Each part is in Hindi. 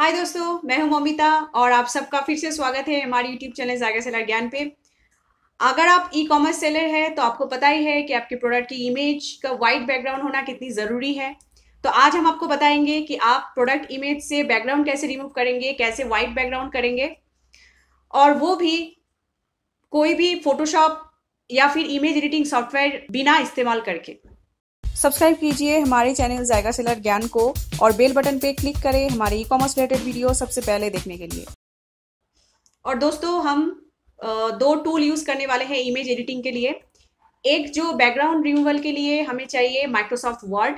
हाय दोस्तों, मैं हूँ ममिता और आप सबका फिर से स्वागत है हमारे यूट्यूब चैनल जागा सेलर ज्ञान पे। अगर आप ई कॉमर्स सेलर है तो आपको पता ही है कि आपके प्रोडक्ट की इमेज का वाइट बैकग्राउंड होना कितनी ज़रूरी है। तो आज हम आपको बताएँगे कि आप प्रोडक्ट इमेज से बैकग्राउंड कैसे रिमूव करेंगे, कैसे वाइट बैकग्राउंड करेंगे। और वो भी कोई भी फोटोशॉप या फिर इमेज एडिटिंग सॉफ्टवेयर बिना इस्तेमाल करके। सब्सक्राइब कीजिए हमारे चैनल जायगा सेलर ज्ञान को और बेल बटन पे क्लिक करें हमारे ई कॉमर्स रिलेटेड वीडियो सबसे पहले देखने के लिए। और दोस्तों, हम दो टूल यूज़ करने वाले हैं इमेज एडिटिंग के लिए। एक जो बैकग्राउंड रिमूवल के लिए हमें चाहिए माइक्रोसॉफ्ट वर्ड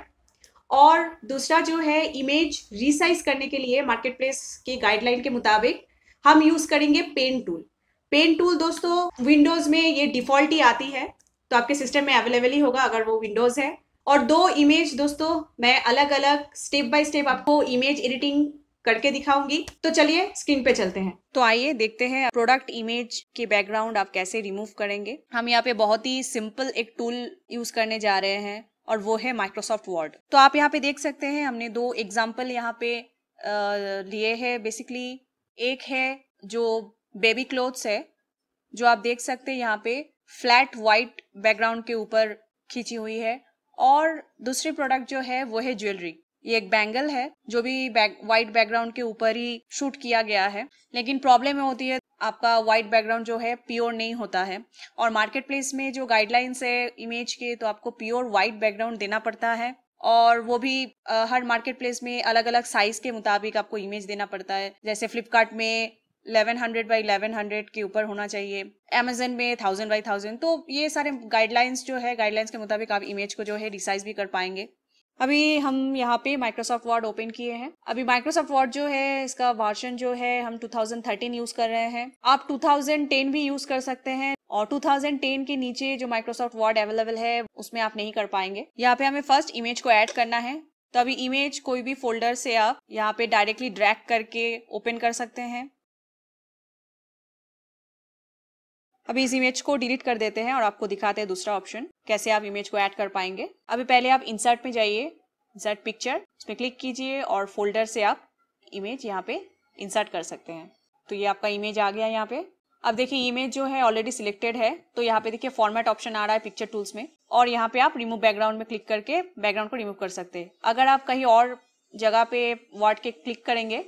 और दूसरा जो है इमेज रिसाइज करने के लिए मार्केट प्लेस की गाइडलाइन के मुताबिक हम यूज़ करेंगे पेन टूल पेन टूल दोस्तों विंडोज़ में ये डिफ़ॉल्ट ही आती है तो आपके सिस्टम में अवेलेबल ही होगा अगर वो विंडोज़ है। और दो इमेज दोस्तों, मैं अलग अलग स्टेप बाय स्टेप आपको इमेज एडिटिंग करके दिखाऊँगी। तो चलिए स्क्रीन पे चलते हैं। तो आइए देखते हैं प्रोडक्ट इमेज के बैकग्राउंड आप कैसे रिमूव करेंगे। हम यहाँ पे बहुत ही सिंपल एक टूल यूज़ करने जा रहे हैं और वो है माइक्रोसॉफ्ट वर्ड तो आप यहाँ पे देख सकते हैं, हमने दो एग्ज़ाम्पल यहाँ पे लिए है। बेसिकली एक है जो बेबी क्लोथ्स है, जो आप देख सकते हैं यहाँ पे फ्लैट वाइट बैकग्राउंड के ऊपर खींची हुई है। और दूसरी प्रोडक्ट जो है वो है ज्वेलरी ये एक बैंगल है जो भी बैक व्हाइट बैकग्राउंड के ऊपर ही शूट किया गया है. लेकिन प्रॉब्लम होती है आपका व्हाइट बैकग्राउंड जो है प्योर नहीं होता है. और मार्केट प्लेस में जो गाइडलाइंस है इमेज के तो आपको प्योर व्हाइट बैकग्राउंड देना पड़ता है. और वो भी आ, हर मार्केट प्लेस में अलग अलग साइज़ के मुताबिक आपको इमेज देना पड़ता है. जैसे फ्लिपकार्ट में 1100 बाई 1100 के ऊपर होना चाहिए। अमेजन में थाउज़ेंड बाई थाउज़ेंड तो ये सारे गाइडलाइंस जो है गाइडलाइंस के मुताबिक आप इमेज को जो है रिसाइज भी कर पाएँगे। अभी हम यहाँ पे माइक्रोसॉफ्ट वर्ड ओपन किए हैं। अभी माइक्रोसॉफ्ट वर्ड जो है, इसका वर्जन जो है, हम 2013 यूज़ कर रहे हैं। आप 2010 भी यूज़ कर सकते हैं और 2010 के नीचे जो माइक्रोसॉफ्ट वर्ड अवेलेबल है, उसमें आप नहीं कर पाएँगे। यहाँ पे हमें फ़र्स्ट इमेज को ऐड करना है। तो अभी इमेज कोई भी फोल्डर से आप यहाँ पे डायरेक्टली ड्रैग करके ओपन कर सकते हैं। अभी इस इमेज को डिलीट कर देते हैं और आपको दिखाते हैं दूसरा ऑप्शन कैसे आप इमेज को ऐड कर पाएँगे। अभी पहले आप इंसर्ट में जाइए इंसर्ट पिक्चर उसमें क्लिक कीजिए और फोल्डर से आप इमेज यहाँ पे इंसर्ट कर सकते हैं। तो ये आपका इमेज आ गया यहाँ पे। अब देखिए इमेज जो है ऑलरेडी सिलेक्टेड है तो यहाँ पे देखिए फॉर्मेट ऑप्शन आ रहा है पिक्चर टूल्स में और यहाँ पे आप रिमूव बैकग्राउंड में क्लिक करके बैकग्राउंड को रिमूव कर सकते हैं। अगर आप कहीं और जगह पे वर्ड के क्लिक करेंगे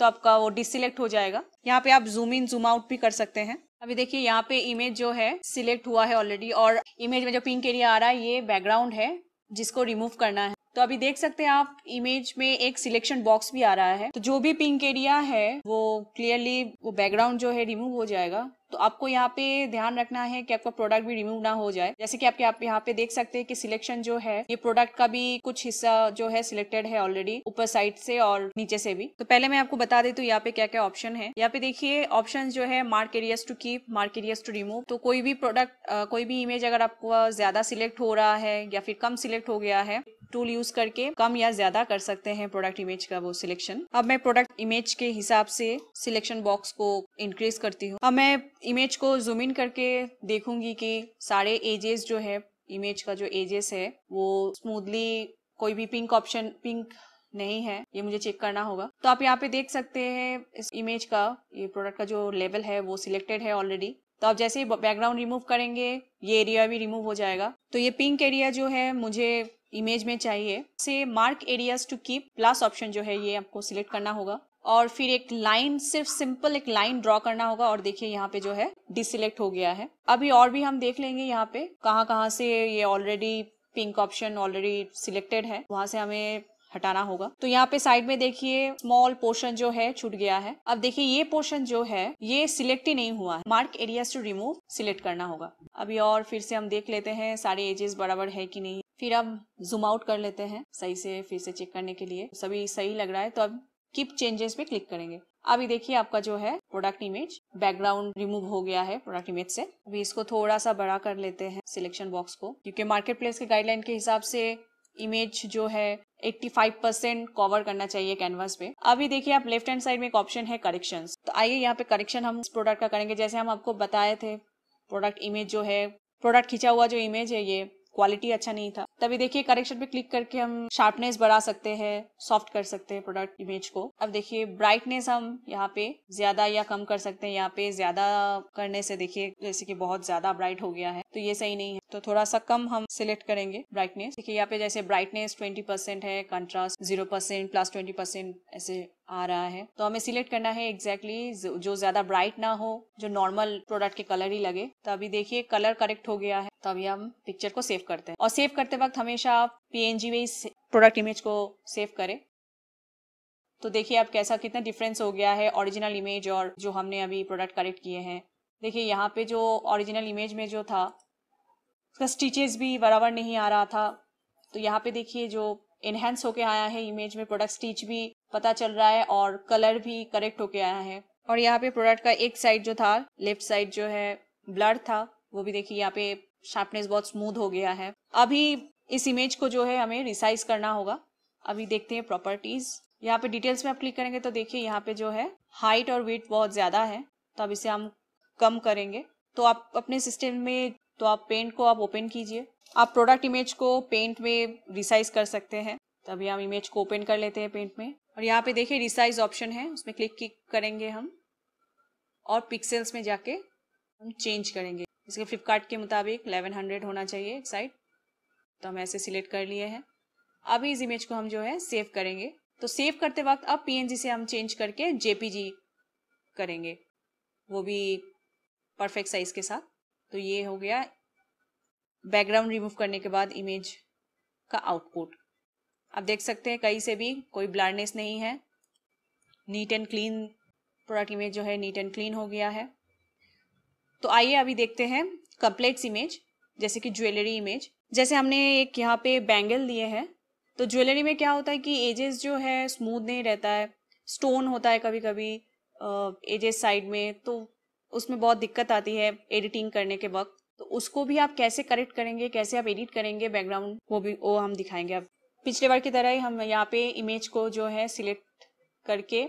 तो आपका वो डिसलेक्ट हो जाएगा। यहाँ पे आप जूम इन जूम आउट भी कर सकते हैं। अभी देखिए यहाँ पे इमेज जो है सिलेक्ट हुआ है ऑलरेडी और इमेज में जो पिंक एरिया आ रहा है, ये बैकग्राउंड है जिसको रिमूव करना है। तो अभी देख सकते हैं आप इमेज में एक सिलेक्शन बॉक्स भी आ रहा है। तो जो भी पिंक एरिया है, वो क्लियरली वो बैकग्राउंड जो है रिमूव हो जाएगा। तो आपको यहाँ पे ध्यान रखना है कि आपका प्रोडक्ट भी रिमूव ना हो जाए। जैसे कि आपके आप यहाँ पे देख सकते हैं कि सिलेक्शन जो है, ये प्रोडक्ट का भी कुछ हिस्सा जो है सिलेक्टेड है ऑलरेडी ऊपर साइड से और नीचे से भी। तो पहले मैं आपको बता दे तो यहाँ पे क्या क्या ऑप्शन है। यहाँ पे देखिए ऑप्शन जो है mark areas to keep mark areas to remove तो कोई भी प्रोडक्ट कोई भी इमेज अगर आपको ज़्यादा सिलेक्ट हो रहा है या फिर कम सिलेक्ट हो गया है टूल यूज़ करके कम या ज़्यादा कर सकते हैं प्रोडक्ट इमेज का वो सिलेक्शन अब मैं प्रोडक्ट इमेज के हिसाब से सिलेक्शन बॉक्स को इंक्रीज करती हूँ। अब मैं इमेज को जूम इन करके देखूँगी कि सारे एजेस जो है इमेज का जो एजेस है, वो स्मूथली कोई भी पिंक ऑप्शन पिंक नहीं है, ये मुझे चेक करना होगा। तो आप यहाँ पे देख सकते हैं इस इमेज का, ये प्रोडक्ट का जो लेवल है, वो सिलेक्टेड है ऑलरेडी तो आप जैसे ही बैकग्राउंड रिमूव करेंगे, ये एरिया भी रिमूव हो जाएगा। तो ये पिंक एरिया जो है, मुझे इमेज में चाहिए। से mark areas to keep plus option जो है ये आपको सिलेक्ट करना होगा। और फिर एक लाइन सिर्फ़ सिंपल एक लाइन ड्रॉ करना होगा और देखिए यहाँ पे जो है डिसिलेक्ट हो गया है। अभी और भी हम देख लेंगे यहाँ पे कहाँ कहाँ से ये already pink option already selected है, वहाँ से हमें हटाना होगा। तो यहाँ पे साइड में देखिए स्मॉल पोर्शन जो है छूट गया है। अब देखिए ये पोर्शन जो है ये सिलेक्ट ही नहीं हुआ है। Mark areas to remove select करना होगा। अभी और फिर से हम देख लेते हैं सारे एजेस बराबर है कि नहीं। फिर अब जूम आउट कर लेते हैं सही से, फिर से चेक करने के लिए। सभी सही लग रहा है तो अब कीप चेंजेस पे क्लिक करेंगे। अभी देखिए आपका जो है प्रोडक्ट इमेज बैकग्राउंड रिमूव हो गया है प्रोडक्ट इमेज से। अभी इसको थोड़ा सा बड़ा कर लेते हैं सिलेक्शन बॉक्स को, क्योंकि मार्केट प्लेस के गाइडलाइन के हिसाब से इमेज जो है 85 परसेंट कवर करना चाहिए कैनवास पे। अभी देखिए आप लेफ़्ट हैंड साइड में एक ऑप्शन है करेक्शन तो आइए यहाँ पे करेक्शन हम इस प्रोडक्ट का करेंगे। जैसे हम आपको बताए थे प्रोडक्ट इमेज जो है प्रोडक्ट खींचा हुआ जो इमेज है ये क्वालिटी अच्छा नहीं था। तभी देखिए करेक्शन पे क्लिक करके हम शार्पनेस बढ़ा सकते हैं सॉफ्ट कर सकते हैं प्रोडक्ट इमेज को। अब देखिए ब्राइटनेस हम यहाँ पे ज़्यादा या कम कर सकते हैं, यहाँ पे ज़्यादा करने से देखिए जैसे कि बहुत ज़्यादा ब्राइट हो गया है तो ये सही नहीं है। तो थोड़ा सा कम हम सिलेक्ट करेंगे ब्राइटनेस देखिए यहाँ पे जैसे ब्राइटनेस ट्वेंटी परसेंट है contrast zero percent plus twenty percent ऐसे आ रहा है। तो हमें सिलेक्ट करना है एग्जैक्टली exactly जो ज़्यादा ब्राइट ना हो, जो नॉर्मल प्रोडक्ट के कलर ही लगे। तो अभी देखिए कलर करेक्ट हो गया है। तो अभी हम पिक्चर को सेव करते हैं। और सेव करते वक्त हमेशा आप पीएनजी में इस प्रोडक्ट इमेज को सेव करें। तो देखिए अब कैसा, कितना डिफरेंस हो गया है ओरिजिनल इमेज और जो हमने अभी प्रोडक्ट करेक्ट किए हैं। देखिए यहाँ पे जो ओरिजिनल इमेज में जो था, उसका स्टिचेस भी बराबर नहीं आ रहा था। तो यहाँ पे देखिए जो इनहेंस होके आया है इमेज में प्रोडक्ट स्टिच भी पता चल रहा है और कलर भी करेक्ट होके आया है। और यहाँ पे प्रोडक्ट का एक साइड जो था लेफ़्ट साइड जो है ब्लड था, वो भी देखिए यहाँ पे शार्पनेस बहुत स्मूथ हो गया है। अभी इस इमेज को जो है हमें रिसाइज करना होगा। अभी देखते हैं प्रॉपर्टीज़ यहाँ पे डिटेल्स में आप क्लिक करेंगे तो देखिए यहाँ पे जो है हाइट और वेट बहुत ज़्यादा है। तो अब इसे हम कम करेंगे। तो आप अपने सिस्टम में तो आप पेंट को आप ओपन कीजिए। आप प्रोडक्ट इमेज को पेंट में रिसाइज कर सकते हैं। तभी हम इमेज को ओपन कर लेते हैं पेंट में। और यहाँ पे देखिए रिसाइज ऑप्शन है। उसमें क्लिक करेंगे हम। और पिक्सल्स में जाके हम चेंज करेंगे। जैसे फ्लिपकार्ट के मुताबिक 1100 होना चाहिए एक साइड। तो हम ऐसे सिलेक्ट कर लिए हैं। अभी इस इमेज को हम जो है सेव करेंगे। तो सेव करते वक्त अब पीएनजी से हम चेंज करके जेपीजी करेंगे। वो भी परफेक्ट साइज़ के साथ। तो ये हो गया बैकग्राउंड रिमूव करने के बाद इमेज का आउटपुट आप देख सकते हैं कहीं से भी कोई ब्लारनेस नहीं है। Neat and clean product image जो है नीट एंड क्लीन हो गया है। तो आइए अभी देखते हैं कम्प्लेक्स इमेज जैसे कि ज्वेलरी इमेज जैसे हमने एक यहाँ पे बैंगल दिए हैं तो ज्वेलरी में क्या होता है कि एजेस जो है स्मूथ नहीं रहता है स्टोन होता है कभी कभी एजेस साइड में तो उसमें बहुत दिक्कत आती है एडिटिंग करने के वक्त. तो उसको भी आप कैसे करेक्ट करेंगे, कैसे आप एडिट करेंगे बैकग्राउंड वो भी, वो हम दिखाएँगे अब. पिछले बार की तरह ही हम यहाँ पे इमेज को जो है सिलेक्ट करके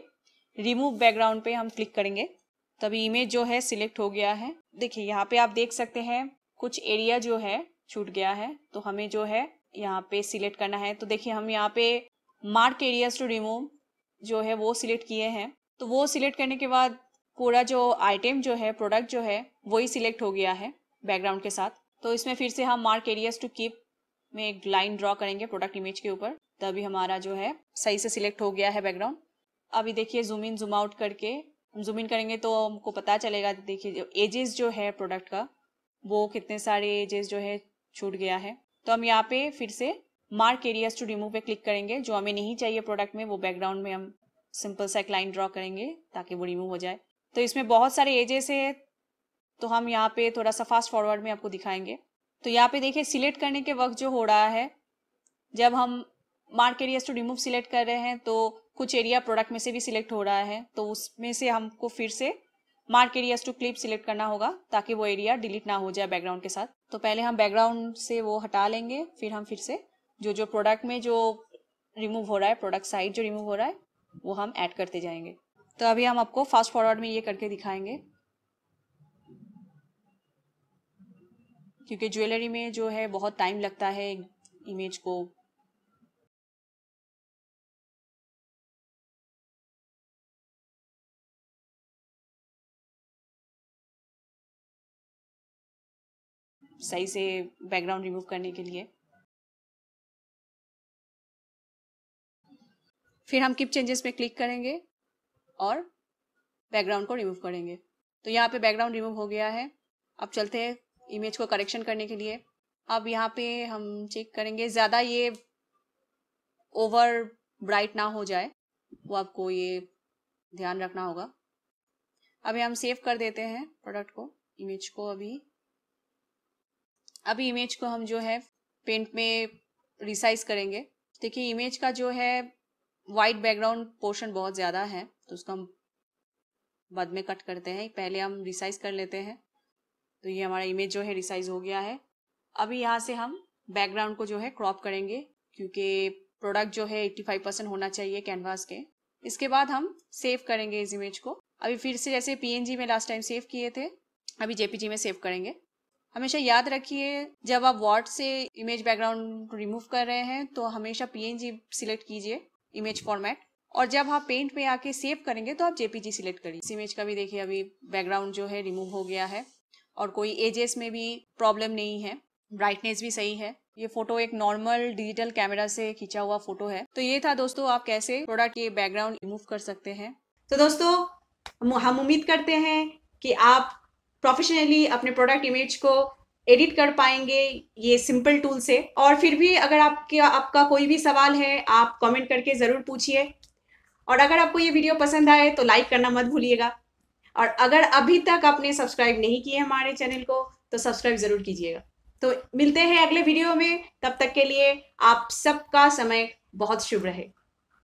रिमूव बैकग्राउंड पे हम क्लिक करेंगे. तभी इमेज जो है सिलेक्ट हो गया है। देखिए, यहाँ पे आप देख सकते हैं, कुछ एरिया जो है छूट गया है तो हमें जो है यहाँ पे सिलेक्ट करना है। तो देखिए, हम यहाँ पे मार्क एरियाज़ टू रिमूव जो है वो सिलेक्ट किए हैं। तो वो सिलेक्ट करने के बाद पूरा जो आइटम जो है प्रोडक्ट जो है, वही सिलेक्ट हो गया है बैकग्राउंड के साथ। तो इसमें फिर से हम मार्क एरियाज़ टू कीप में एक लाइन ड्रॉ करेंगे प्रोडक्ट इमेज के ऊपर। तभी हमारा जो है सही से सिलेक्ट हो गया है बैकग्राउंड अभी देखिए जूम इन जूम आउट करके हम जूम इन करेंगे तो हमको पता चलेगा, देखिए एजेस जो है प्रोडक्ट का, वो कितने सारे एजेस जो है छूट गया है। तो हम यहाँ पे फिर से मार्क एरियाज़ टू रिमूव पे क्लिक करेंगे, जो हमें नहीं चाहिए प्रोडक्ट में, वो बैकग्राउंड में हम सिंपल सा एक लाइन ड्रॉ करेंगे ताकि वो रिमूव हो जाए। तो इसमें बहुत सारे एजेस है तो हम यहाँ पे थोड़ा सा फास्ट फॉरवर्ड में आपको दिखाएँगे। तो यहाँ पे देखिए सिलेक्ट करने के वक्त जो हो रहा है, जब हम mark areas to remove select कर रहे हैं तो कुछ एरिया प्रोडक्ट में से भी सिलेक्ट हो रहा है तो उसमें से हमको फिर से mark areas to clip select करना होगा, ताकि वो एरिया डिलीट ना हो जाए बैकग्राउंड के साथ। तो पहले हम बैकग्राउंड से वो हटा लेंगे, फिर हम फिर से जो जो प्रोडक्ट में जो रिमूव हो रहा है प्रोडक्ट साइड जो रिमूव हो रहा है, वो हम ऐड करते जाएँगे। तो अभी हम आपको फास्ट फॉरवर्ड में ये करके दिखाएँगे। क्योंकि ज्वेलरी में जो है बहुत टाइम लगता है इमेज को सही से बैकग्राउंड रिमूव करने के लिए। फिर हम किप चेंजेस में क्लिक करेंगे और बैकग्राउंड को रिमूव करेंगे। तो यहाँ पे बैकग्राउंड रिमूव हो गया है। अब चलते हैं इमेज को करेक्शन करने के लिए। अब यहाँ पे हम चेक करेंगे, ज़्यादा ये ओवर ब्राइट ना हो जाए, वो आपको ये ध्यान रखना होगा। अभी हम सेव कर देते हैं प्रोडक्ट को इमेज को अभी। अभी इमेज को हम जो है पेंट में रिसाइज करेंगे। देखिए इमेज का जो है वाइट बैकग्राउंड पोर्शन बहुत ज़्यादा है तो उसको हम बाद में कट करते हैं। पहले हम रिसाइज कर लेते हैं तो ये हमारा इमेज जो है रिसाइज हो गया है। अभी यहाँ से हम बैकग्राउंड को जो है क्रॉप करेंगे, क्योंकि प्रोडक्ट जो है 85 परसेंट होना चाहिए कैनवास के। इसके बाद हम सेव करेंगे इस इमेज को। अभी फिर से जैसे पीएनजी में लास्ट टाइम सेव किए थे, अभी जेपीजी में सेव करेंगे। हमेशा याद रखिए, जब आप वॉट से इमेज बैकग्राउंड रिमूव कर रहे हैं तो हमेशा पीएनजी सिलेक्ट कीजिए इमेज फॉर्मेट और जब आप पेंट में आके सेव करेंगे तो आप जेपीजी सिलेक्ट करिए। इस इमेज का भी देखिए, अभी बैकग्राउंड जो है रिमूव हो गया है। और कोई एजेस में भी प्रॉब्लम नहीं है ब्राइटनेस भी सही है। ये फ़ोटो एक नॉर्मल डिजिटल कैमरा से खींचा हुआ फ़ोटो है। तो ये था दोस्तों, आप कैसे प्रोडक्ट के बैकग्राउंड रिमूव कर सकते हैं। तो दोस्तों हम उम्मीद करते हैं कि आप प्रोफेशनली अपने प्रोडक्ट इमेज को एडिट कर पाएँगे ये सिंपल टूल से। और फिर भी अगर आपके, आपका कोई भी सवाल है, आप कमेंट करके ज़रूर पूछिए। और अगर आपको ये वीडियो पसंद आए तो लाइक करना मत भूलिएगा। और अगर अभी तक आपने सब्सक्राइब नहीं किए हमारे चैनल को तो सब्सक्राइब ज़रूर कीजिएगा। तो मिलते हैं अगले वीडियो में। तब तक के लिए आप सबका समय बहुत शुभ रहे।